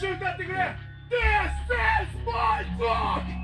Shoot that thing there. This is my dog!